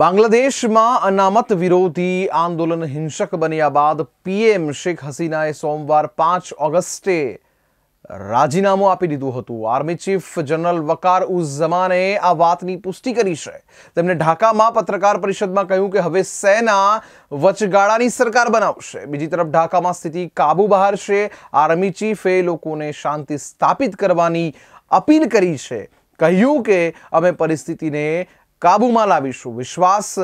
બાંગ્લાદેશમાં અનામત વિરોધી આંદોલન હિંસક બન્યા બાદ પીએમ શેખ હસીનાએ સોમવાર પાંચ ઓગસ્ટે રાજીનામું આપી દીધું હતું. Army chief general Waqar uz ઝમાને આ વાતની પુષ્ટિ કરી છે. તેમણે ઢાકામાં પત્રકાર પરિષદમાં કહ્યું કે હવે સેના વચગાળાની સરકાર બનાવશે. બીજી તરફ ઢાકામાં સ્થિતિ કાબુ બહાર છે. આર્મી ચીફે લોકોને શાંતિ સ્થાપિત કરવાની અપીલ કરી છે. કહ્યું કે અમે પરિસ્થિતિને કાબૂમાં લાવીશું. વિશ્વાસ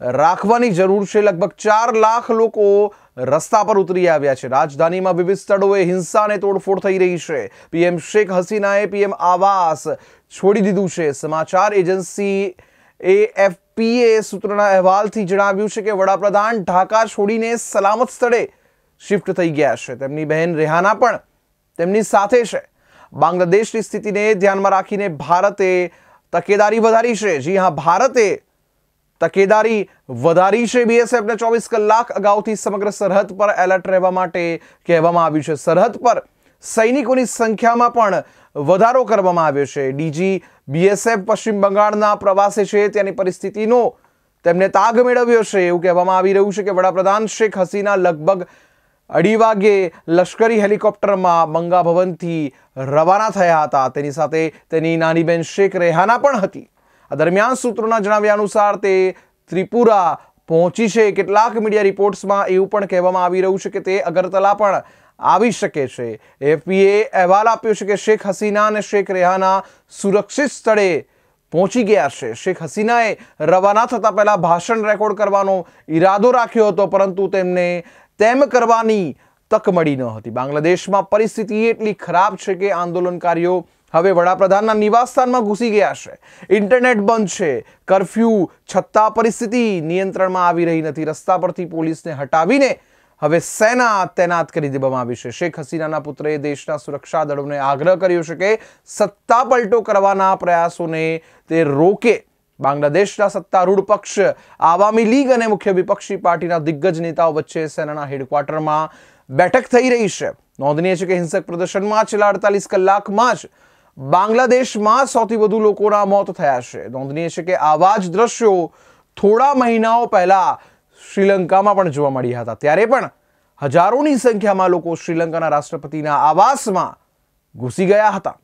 રાખવાની જરૂર છે. લગભગ ચાર લાખ લોકો રસ્તા પર ઉતરી આવ્યા છે. રાજધાનીમાં વિવિધ સ્થળોએ હિંસાને તોડફોડ થઈ રહી છે. પીએમ શેખ હસીનાએ પીએમ આવાસ છોડી દીધું છે. સમાચાર એજન્સી એએફપીએ સૂત્રના અહેવાલથી જણાવ્યું છે કે વડાપ્રધાન ઢાકા છોડીને સલામત સ્થળે શિફ્ટ થઈ ગયા છે. તેમની બહેન રેહાના પણ તેમની સાથે છે. બાંગ્લાદેશની સ્થિતિને ધ્યાનમાં રાખીને ભારતે તકેદારી વધારી છે. જી હા, ભારતે તકેદારી વધારી છે. બીએસએફને ચોવીસ કલાક અગાઉથી સમગ્ર સરહદ પર એલર્ટ રહેવા માટે કહેવામાં આવ્યું છે. સરહદ પર સૈનિકોની સંખ્યામાં પણ વધારો કરવામાં આવ્યો છે. ડીજી બીએસએફ પશ્ચિમ બંગાળના પ્રવાસે છે. ત્યાંની પરિસ્થિતિનો તેમને તાગ મેળવ્યો છે. એવું કહેવામાં આવી રહ્યું છે કે વડાપ્રધાન શેખ હસીના લગભગ અઢી વાગ્યે લશ્કરી હેલિકોપ્ટરમાં મંગા ભવનથી રવાના થયા હતા. તેની સાથે તેની નાની બેન શેખ રેહાના પણ હતી. આ દરમિયાન સૂત્રોના જણાવ્યા અનુસાર તે ત્રિપુરા પહોંચી છે. કેટલાક મીડિયા રિપોર્ટ્સમાં એવું પણ કહેવામાં આવી રહ્યું છે કે તે અગરતલા પણ આવી શકે છે. એફપીએ અહેવાલ આપ્યો છે કે શેખ હસીના અને શેખ રેહાના સુરક્ષિત સ્થળે પહોંચી ગયા છે. શેખ હસીનાએ રવાના થતાં પહેલાં ભાષણ રેકોર્ડ કરવાનો ઈરાદો રાખ્યો હતો, પરંતુ તેમને તેમ કરવાની તક મળી ન હતી. બાંગ્લાદેશમાં પરિસ્થિતિ એટલી ખરાબ છે કે આંદોલનકારીઓ હવે વડાપ્રધાનના નિવાસસ્થાનમાં ઘૂસી ગયા છે. ઇન્ટરનેટ બંધ છે. કરફ્યુ છતાં પરિસ્થિતિ નિયંત્રણમાં આવી રહી નથી. રસ્તા પરથી પોલીસને હટાવીને હવે સેના તૈનાત કરી દેવામાં આવી છે. શેખ હસીનાના પુત્રએ દેશના સુરક્ષા દળોને આગ્રહ કર્યો છે કે સત્તા પલટો કરવાના પ્રયાસોને તે રોકે. બાંગ્લાદેશના સત્તારૂઢ પક્ષ, આવામી લીગ અને મુખ્ય વિપક્ષી પાર્ટીના દિગ્ગજ નેતાઓ વચ્ચે સેનાના હેડક્વાર્ટરમાં બેઠક થઈ રહી છે. નોંધનીય છે કે હિંસક પ્રદર્શનમાં છેલ્લા અડતાલીસ કલાકમાં જ બાંગ્લાદેશમાં સૌથી વધુ લોકોના મોત થયા છે. નોંધનીય છે કે આવા જ દ્રશ્યો થોડા મહિનાઓ પહેલા શ્રીલંકામાં પણ જોવા મળ્યા હતા. ત્યારે પણ હજારોની સંખ્યામાં લોકો શ્રીલંકાના રાષ્ટ્રપતિના આવાસમાં ઘૂસી ગયા હતા.